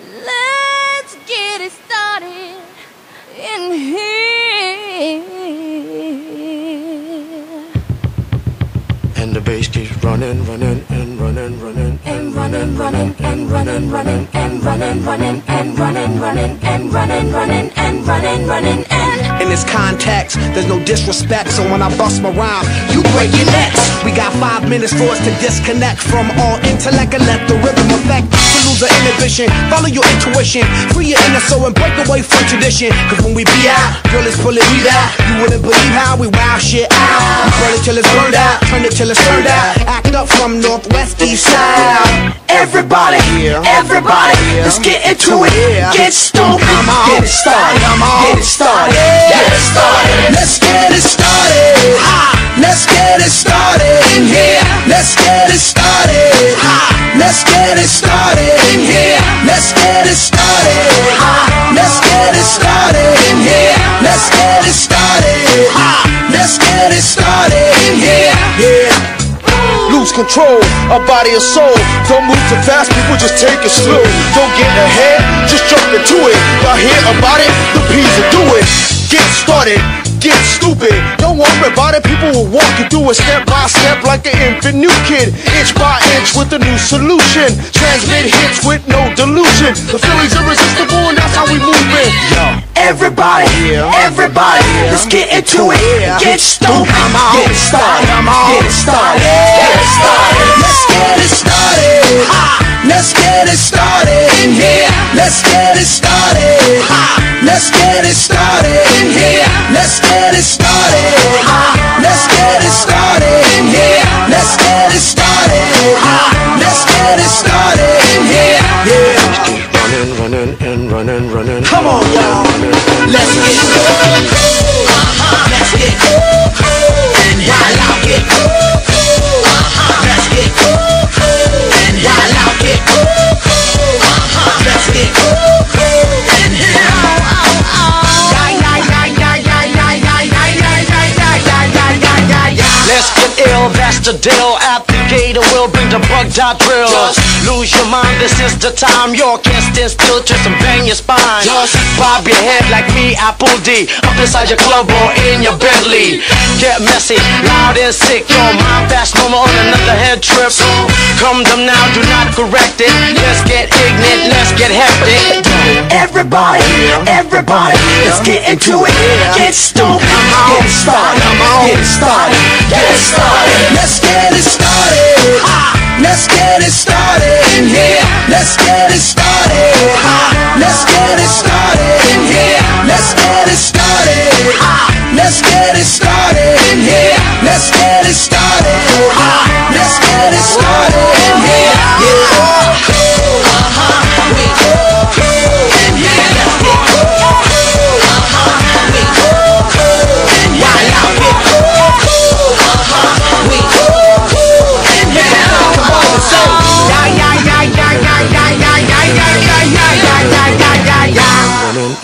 Let's get it started in here. And the bass keeps running, running, and running, running, and running, running, and running, running, and running, running, and running, running, and running, running, and running, running. In this context, there's no disrespect, so when I bust my rhyme, you break your necks. We got five minutes for us to disconnect from all intellect and let the rhythm affect. To lose the inhibition, follow your intuition, free your inner soul and break away from tradition. Cause when we be out, girl, it's pulling we out. You wouldn't believe how we wow shit out. We burn it till it's burned out, turn it till it's turned out. Act up from northwest, east side. Everybody, everybody, let's get into it. Get stupid, get it started, get it started, get it started. Let's get it started. Let's get it started in here. Let's get it started. Let's get it started in here. Let's get it started. Let's get it started in here. Let's get it started. Let's get it started in here. Yeah. Lose control of body and soul. Don't move too fast, people just take it slow. Don't get ahead, just jump into it. Y'all hear about it? The Peas will do it. Get started, get stupid. Don't worry about it, people will walk you through it step by step like an infant new kid. Inch by inch with a new solution. Transmit hits with no delusion. The feeling's irresistible and that's how we move it. Everybody, everybody, let's get into it. Get stupid, get started, get started, get started. Let's get it started. Come on, y'all. Let's get cool. Uh-huh. Let's get cool. And y'all get it. Uh-huh. Let's get cool. And while I get cool. Uh-huh. Let's get cool. And here Let's get ill, that's the deal at gate, we'll bring the bug dot drill. Lose your mind, this is the time. You can't stand still, twist and bang your spine. Bob your head like me, Apple D. Up inside your club or in your Bentley. Get messy, loud and sick. Your mind fast, normal on another head trip. Come them now, do not correct it. Let's get ignorant, let's get hectic. Everybody, everybody, let's get into it. Get stupid, get started, get started, get it started. Let's get it started. Let's get it started in here. Let's get